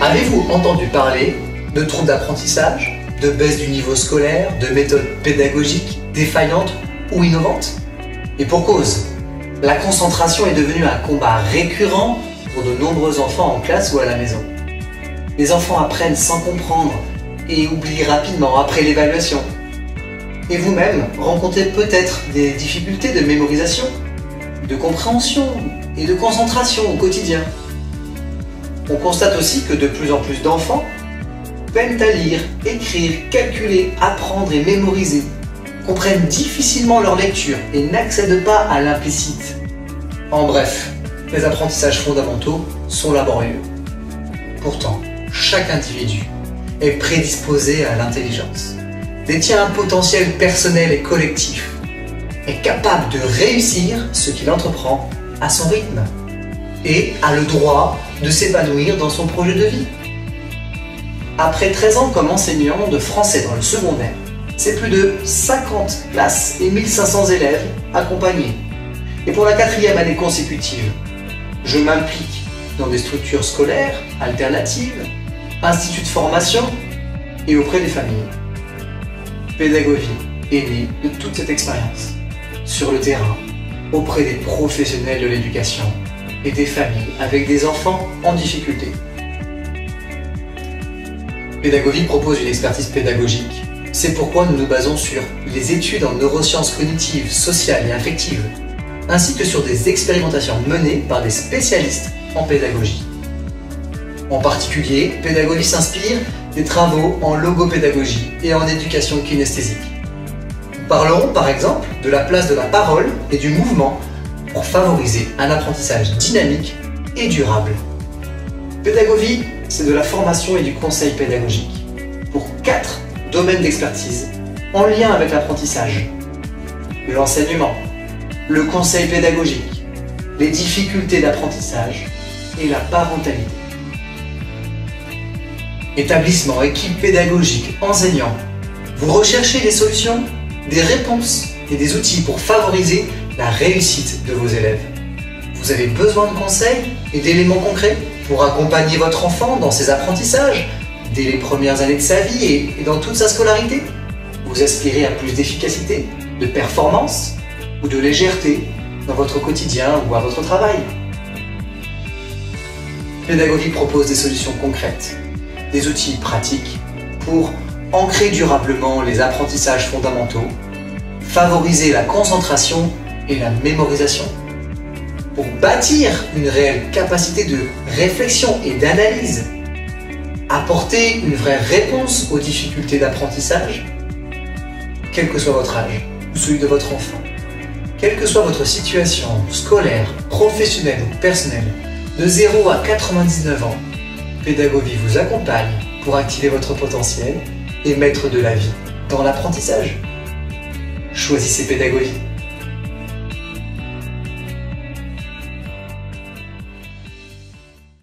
Avez-vous entendu parler de troubles d'apprentissage, de baisse du niveau scolaire, de méthodes pédagogiques défaillantes ou innovantes? Et pour cause, la concentration est devenue un combat récurrent pour de nombreux enfants en classe ou à la maison. Les enfants apprennent sans comprendre et oublient rapidement après l'évaluation. Et vous-même rencontrez peut-être des difficultés de mémorisation, de compréhension et de concentration au quotidien. On constate aussi que de plus en plus d'enfants peinent à lire, écrire, calculer, apprendre et mémoriser, comprennent difficilement leur lecture et n'accèdent pas à l'implicite. En bref, les apprentissages fondamentaux sont laborieux. Pourtant, chaque individu est prédisposé à l'intelligence, détient un potentiel personnel et collectif, est capable de réussir ce qu'il entreprend à son rythme et a le droit de s'épanouir dans son projet de vie. Après 13 ans comme enseignant de français dans le secondaire, c'est plus de 50 classes et 1500 élèves accompagnés. Et pour la quatrième année consécutive, je m'implique dans des structures scolaires, alternatives, instituts de formation et auprès des familles. Pédagogie est née de toute cette expérience, sur le terrain, auprès des professionnels de l'éducation et des familles avec des enfants en difficulté. Pédagogie propose une expertise pédagogique. C'est pourquoi nous nous basons sur les études en neurosciences cognitives, sociales et affectives, ainsi que sur des expérimentations menées par des spécialistes en pédagogie. En particulier, Pédagogie s'inspire des travaux en logopédagogie et en éducation kinesthésique. Parlerons par exemple de la place de la parole et du mouvement pour favoriser un apprentissage dynamique et durable. Pédagogie, c'est de la formation et du conseil pédagogique pour quatre domaines d'expertise en lien avec l'apprentissage. L'enseignement, le conseil pédagogique, les difficultés d'apprentissage et la parentalité. Établissement, équipe pédagogique, enseignants, vous recherchez des solutions, des réponses et des outils pour favoriser la réussite de vos élèves. Vous avez besoin de conseils et d'éléments concrets pour accompagner votre enfant dans ses apprentissages dès les premières années de sa vie et dans toute sa scolarité? Vous aspirez à plus d'efficacité, de performance ou de légèreté dans votre quotidien ou à votre travail? Pédagogie propose des solutions concrètes, des outils pratiques pour ancrer durablement les apprentissages fondamentaux, favoriser la concentration et la mémorisation pour bâtir une réelle capacité de réflexion et d'analyse, apporter une vraie réponse aux difficultés d'apprentissage, quel que soit votre âge ou celui de votre enfant, quelle que soit votre situation scolaire, professionnelle ou personnelle, de 0 à 99 ans, Pédagogie vous accompagne pour activer votre potentiel et mettre de la vie dans l'apprentissage. Choisissez Pédagogie.